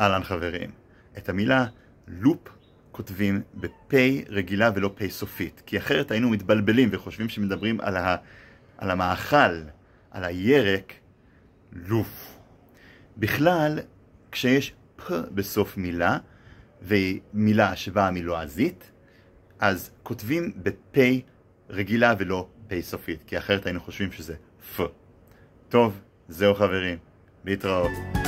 אהלן חברים, את המילה לופ כותבים בפ' רגילה ולא פ' סופית, כי אחרת היינו מתבלבלים וחושבים שמדברים על, ה... על המאכל, על הירק, לוף. בכלל, כשיש פ' בסוף מילה, והיא מילה שבאה מלועזית, אז כותבים בפ' רגילה ולא פ' סופית, כי אחרת היינו חושבים שזה פ'. טוב, זהו חברים, להתראות.